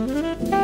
Mm-hmm.